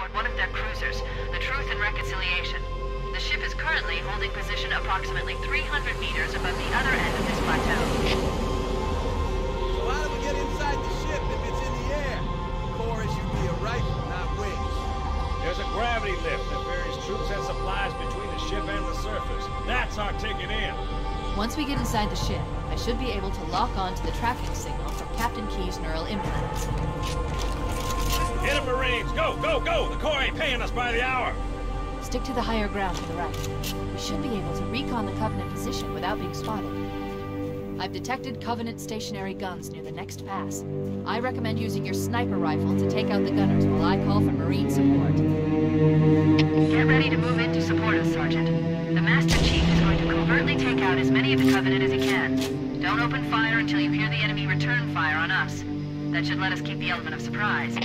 aboard one of their cruisers, the Truth and Reconciliation. The ship is currently holding position approximately 300 meters above the other end of this plateau. So how do we get inside the ship if it's in the air? Core is usually a rifle, not wings. There's a gravity lift that ferries troops and supplies between the ship and the surface. That's our ticket in. Once we get inside the ship, I should be able to lock on to the tracking signal from Captain Keyes' neural implants. Hit 'em, Marines! Go, go, go! The Corps ain't paying us by the hour! Stick to the higher ground to the right. We should be able to recon the Covenant position without being spotted. I've detected Covenant stationary guns near the next pass. I recommend using your sniper rifle to take out the gunners while I call for Marine support. Get ready to move in to support us, Sergeant. The Master Chief is going to covertly take out as many of the Covenant as he can. Don't open fire until you hear the enemy return fire on us. That should let us keep the element of surprise.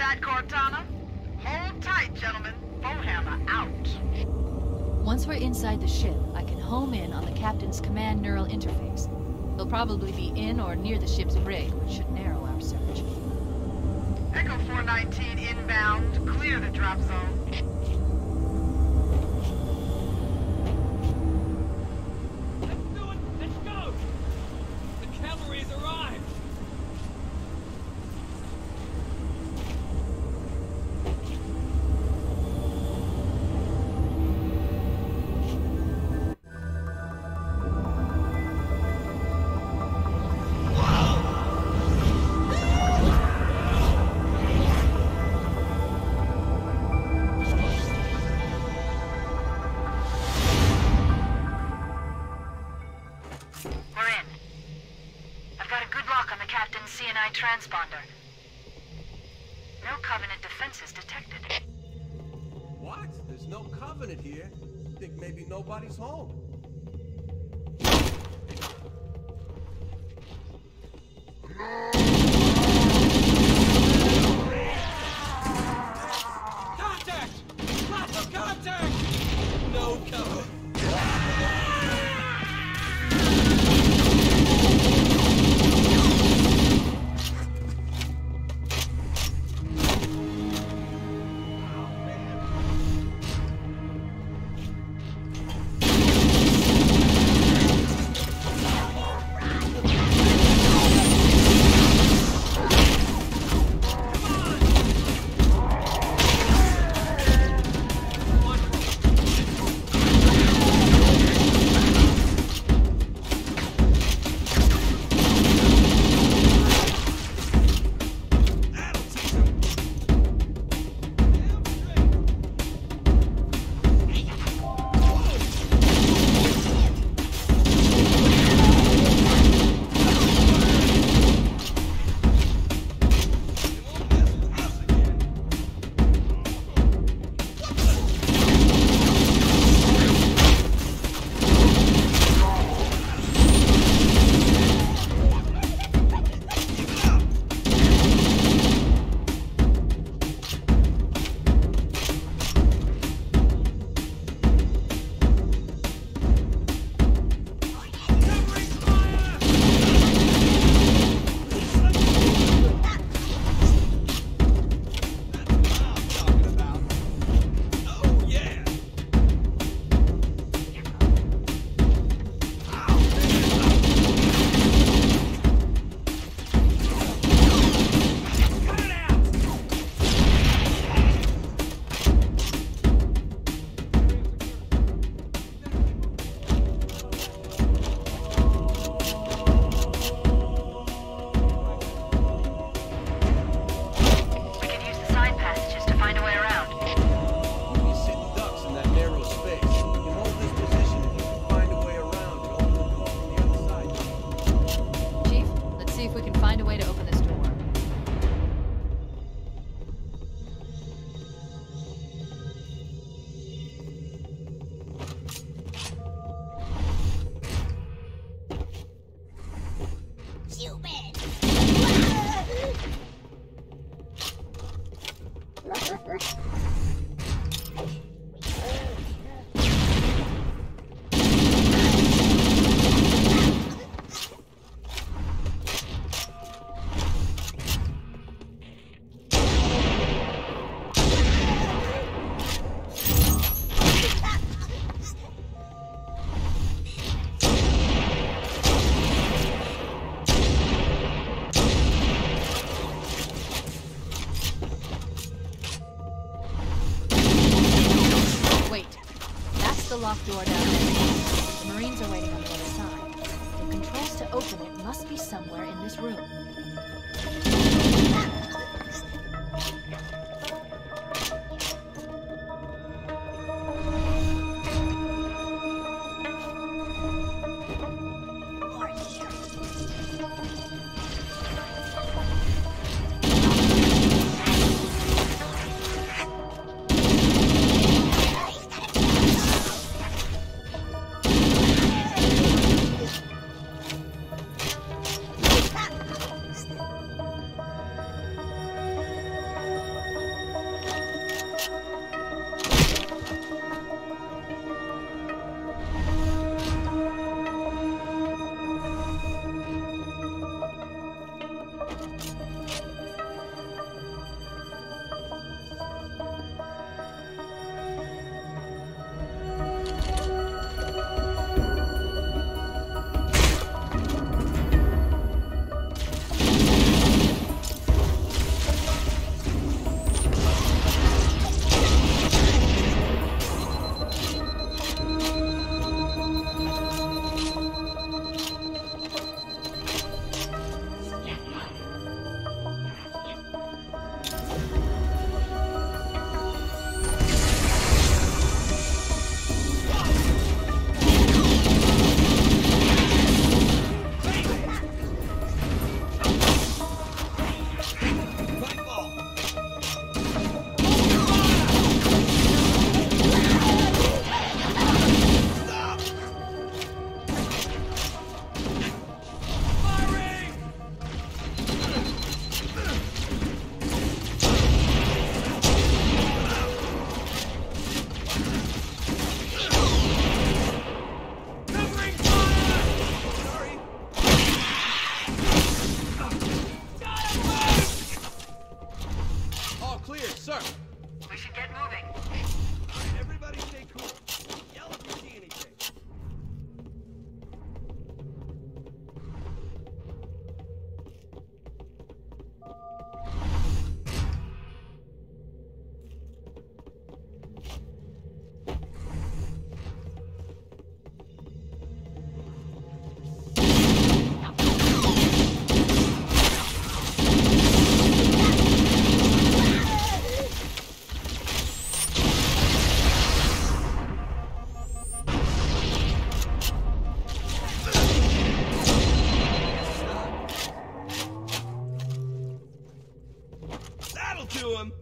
that, Cortana? Hold tight, gentlemen. Foehammer out. Once we're inside the ship, I can home in on the captain's command neural interface. They'll probably be in or near the ship's brig, which should narrow our search. Echo 419 inbound. Clear the drop zone. lock door down. kill him.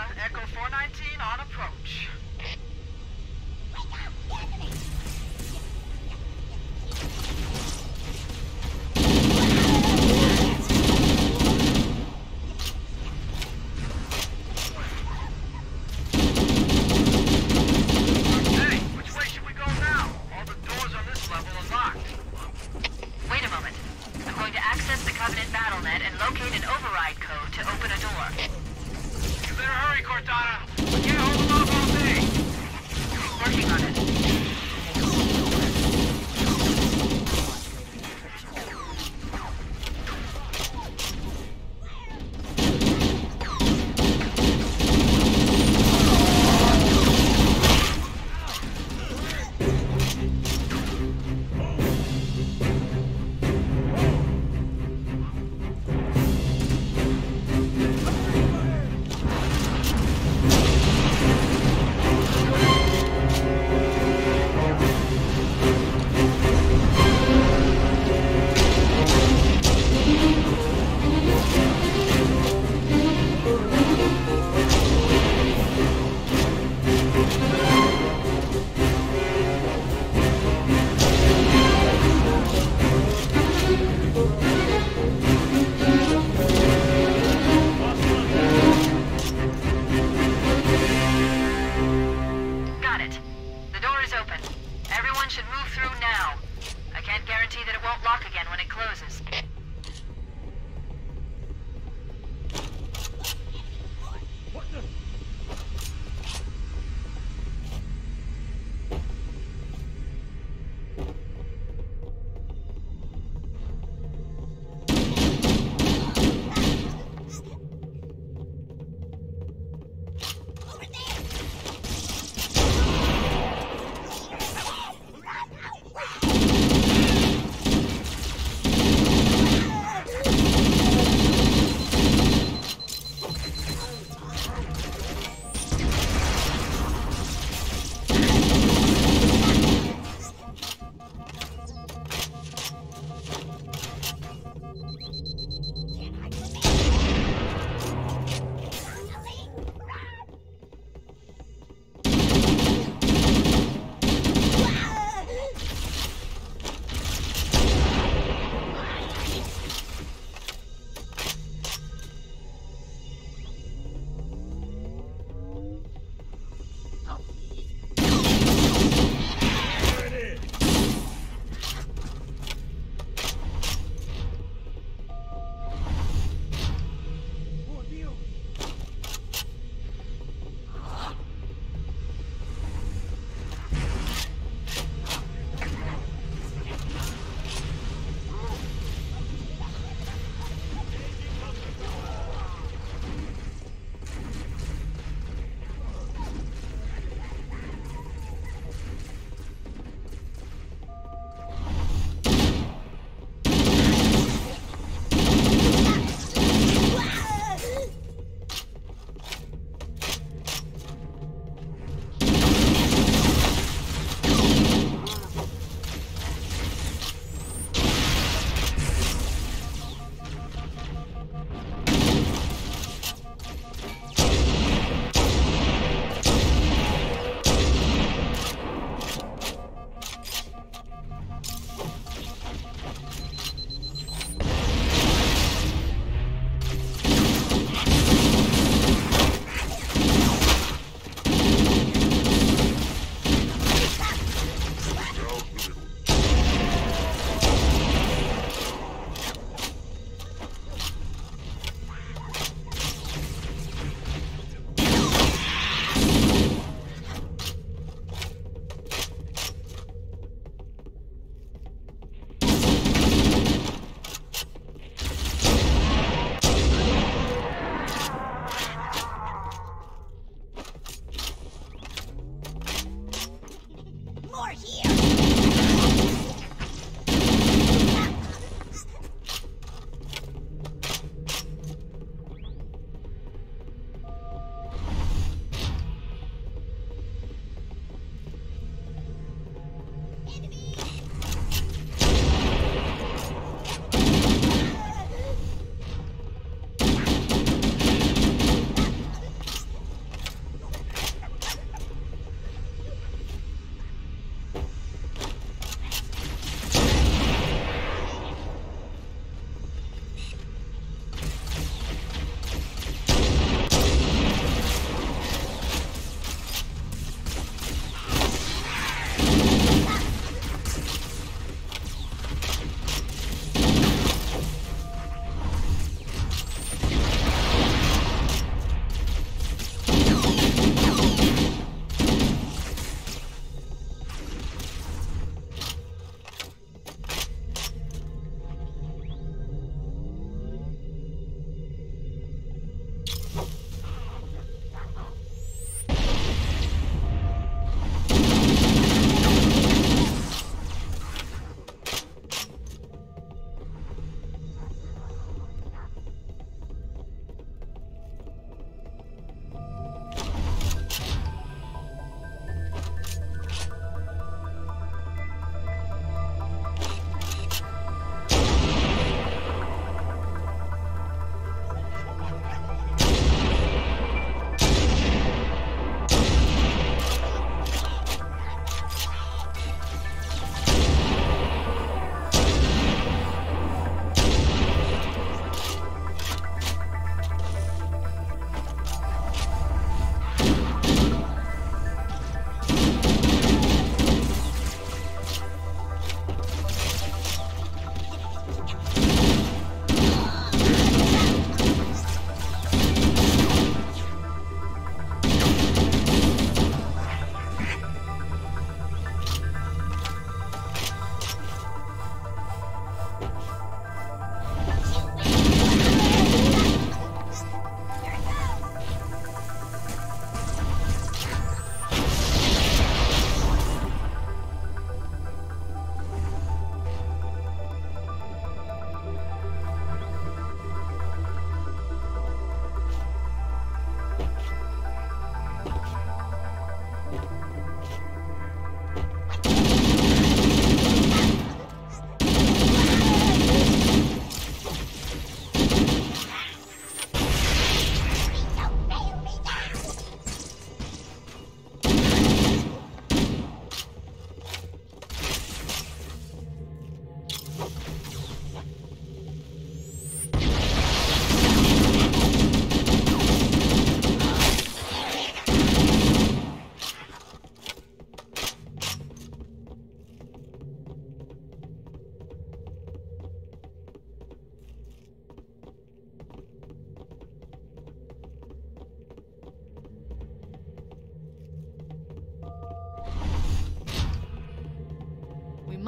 Echo 419 on approach.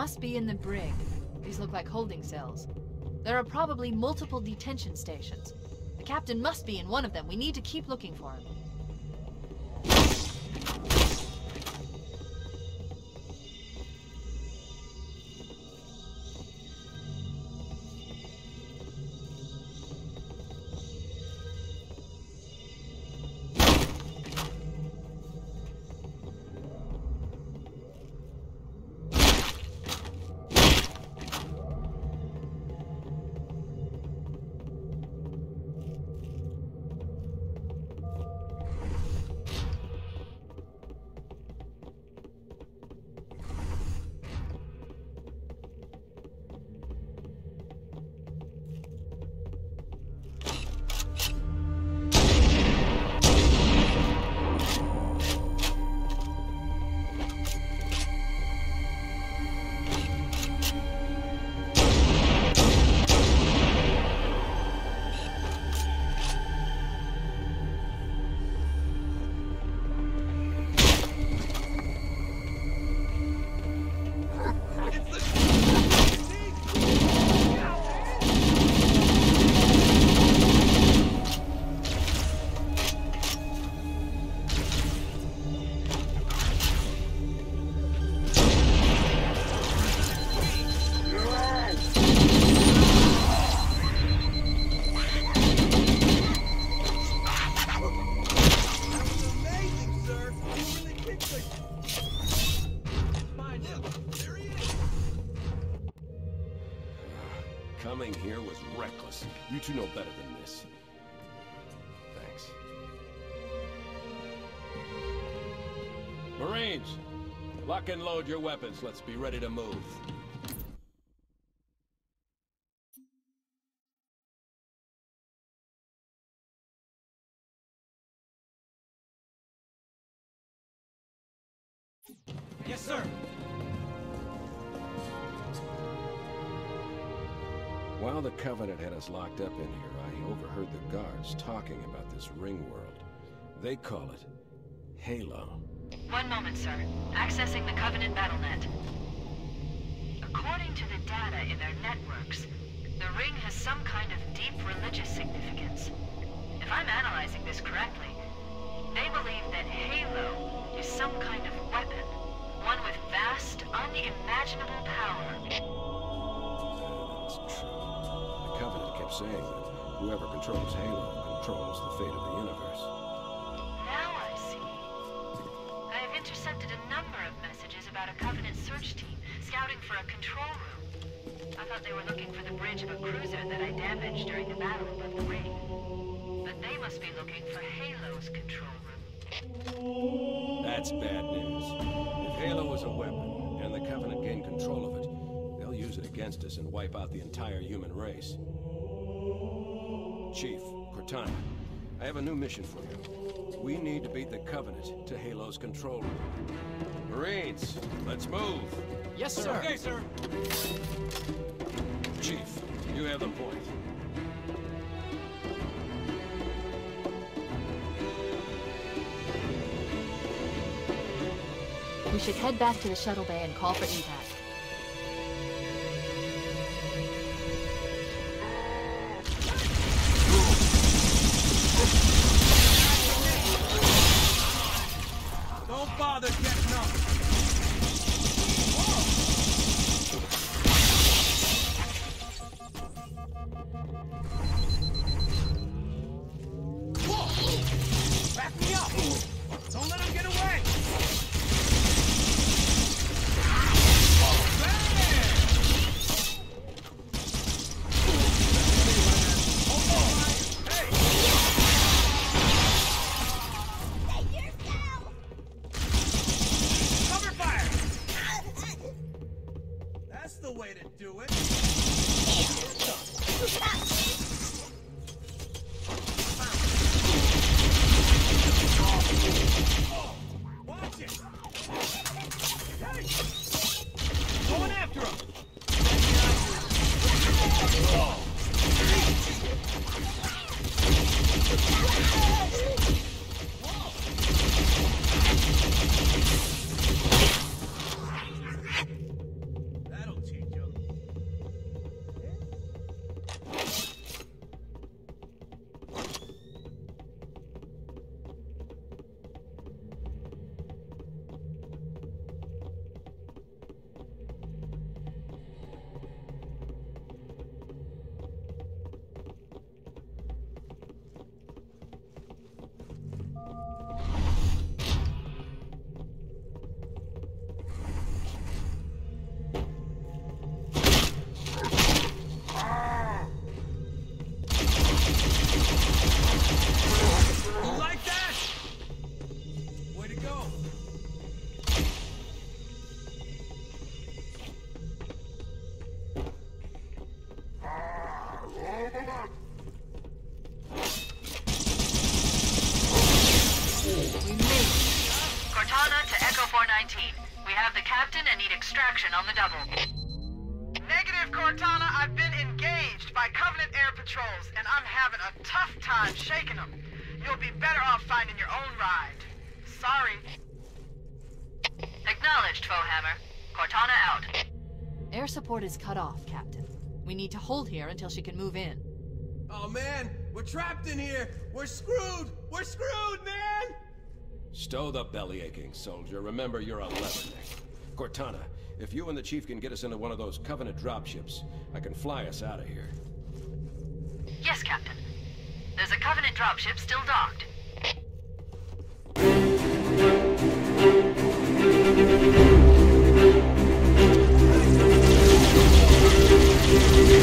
Must be in the brig. These look like holding cells. There are probably multiple detention stations. The captain must be in one of them. We need to keep looking for him. Lock and load your weapons. Let's be ready to move. Yes, sir. While the Covenant had us locked up in here, I overheard the guards talking about this ring world. They call it Halo. One moment, sir. Accessing the Covenant BattleNet. According to the data in their networks, the ring has some kind of deep religious significance. If I'm analyzing this correctly, they believe that Halo is some kind of weapon, one with vast, unimaginable power. That's true. The Covenant kept saying that whoever controls Halo controls the fate of the universe. Thought they were looking for the bridge of a cruiser that I damaged during the battle above the ring. But they must be looking for Halo's control room. That's bad news. If Halo was a weapon, and the Covenant gained control of it, they'll use it against us and wipe out the entire human race. Chief, Cortana, I have a new mission for you. We need to beat the Covenant to Halo's control room. Marines, let's move! Yes, sir. Okay, sir. Chief, you have the point. We should head back to the shuttle bay and call for impact. Acknowledged, Foehammer. Cortana out. Air support is cut off, Captain. We need to hold here until she can move in. Oh man, we're trapped in here. We're screwed. We're screwed, man. Stow the belly aching, soldier. Remember, you're a leatherneck. Cortana, if you and the chief can get us into one of those Covenant dropships, I can fly us out of here. Yes, Captain. There's a Covenant dropship still docked.